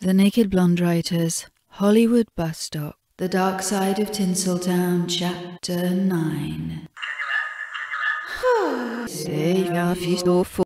The Naked Blonde Writers, Hollywood Bus Stop, The Dark Side of Tinseltown, Chapter 9. Say,